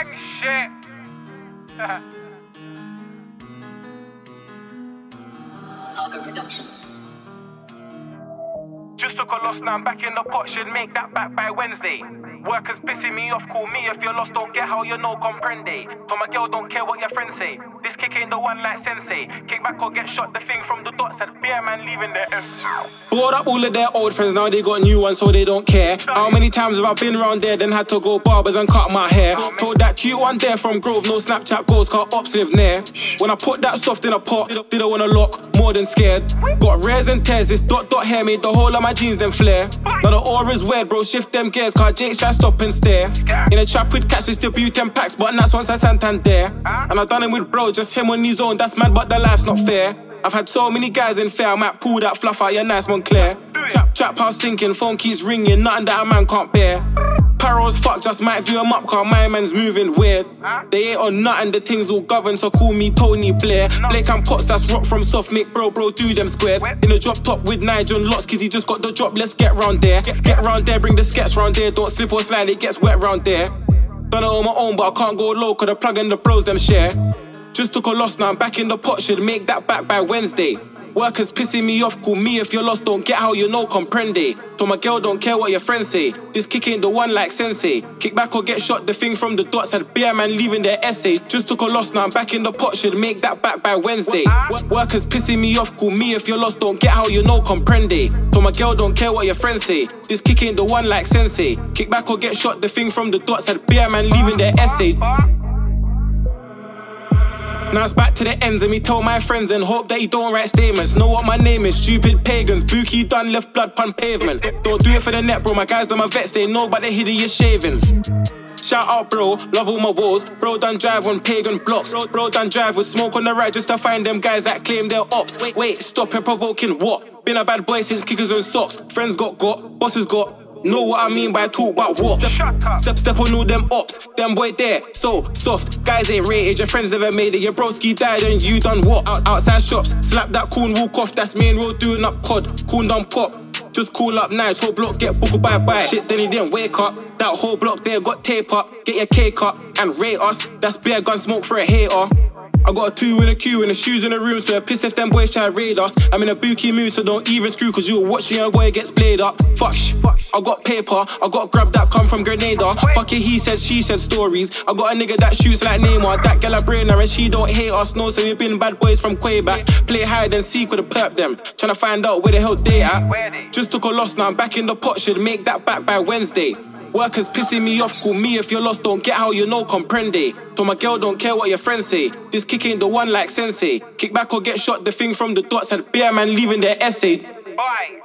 Shit. Production. Just took a loss, now I'm back in the pot. Should make that back by Wednesday. Workers pissing me off, call me if you're lost, don't get how you know, comprende. For my girl, don't care what your friends say. This kick ain't the one like Sensei. Kick back or get shot, the thing from the dot said, beer man leaving the S. Brought up all of their old friends, now they got new ones, so they don't care. How many times have I been around there, then had to go barbers and cut my hair? Told that cute one there from Grove, no Snapchat goals, car ops live near. When I put that soft in a pot, did I wanna lock, more than scared. Got rares and tears, this dot dot hair made the whole of my jeans then flare. Now the aura's weird, bro, shift them gears, car Jake's try stop and stare. In a trap with catch, distribute them packs, but that's once I Santander. And I done it with bro, just him on his own, that's mad, but the life's not fair. I've had so many guys in fair, I might pull that fluff out your nice Moncler. Trap, trap house thinking, phone keeps ringing, nothing that a man can't bear. Paro's fuck, just might do 'em up, cause my man's moving weird. They ain't on nothing, the things all govern, so call me Tony Blair. Blake and Potts, that's rock from soft, make bro, bro, do them squares. In a drop top with Nigel Lots, cause he just got the drop, let's get round there. Get round there, bring the sketch round there, don't slip or slide, it gets wet round there. Done it on my own, but I can't go low, cause the plug and the bros them share. Just took a loss, now I'm back in the pot, should make that back by Wednesday. Workers pissing me off, call me if you're lost, don't get how you know, comprende. So my girl don't care what your friends say. This kick ain't the one like Sensei. Kick back or get shot, the thing from the dots had beer man leaving their essay. Just took a loss, now I'm back in the pot, should make that back by Wednesday. Workers pissing me off, call me if you're lost, don't get how you know, comprende. So my girl don't care what your friends say. This kick ain't the one like Sensei. Kick back or get shot, the thing from the dots had beer man leaving their essay. Now it's back to the ends and me tell my friends and hope that he don't write statements. Know what my name is, stupid pagans. Bookey done left blood pun pavement. Don't do it for the net, bro. My guys done my vets, they know about the hideous shavings. Shout out, bro, love all my walls. Bro done drive on pagan blocks. Bro, done drive with smoke on the right just to find them guys that claim they're ops. Wait, wait, stop it provoking what? Been a bad boy since kickers and socks. Friends got got, bosses got. Know what I mean by talk about what? Step, step, on all them ops, them boy there, so soft. Guys ain't rated, your friends never made it. Your broski died and you done what? Out, outside shops, slap that coon, walk off. That's main road doing up cod. Coon done pop. Just call up nights, whole block get booked bye bye. Shit, then he didn't wake up. That whole block there got tape up. Get your cake up and rate us. That's beer gun smoke for a hater. I got a two in a queue and the shoes in the room, so piss if them boys try to raid us. I'm in a bookie mood, so don't even screw, cause you'll watch your boy gets played up. Fuck, shh. I got paper, I got grub that come from Grenada. Fuck it, he said, she said stories. I got a nigga that shoots like Neymar, that gal a brainer, and she don't hate us, no, so we been bad boys from Quebec. Play hide and seek with a perp them, tryna find out where the hell they at. Just took a loss, now I'm back in the pot, should make that back by Wednesday. Workers pissing me off, call me if you're lost, don't get how you know, comprende. So my girl don't care what your friends say. This kick ain't the one like Sensei. Kick back or get shot, the thing from the dots had beer man leaving their essay. Bye.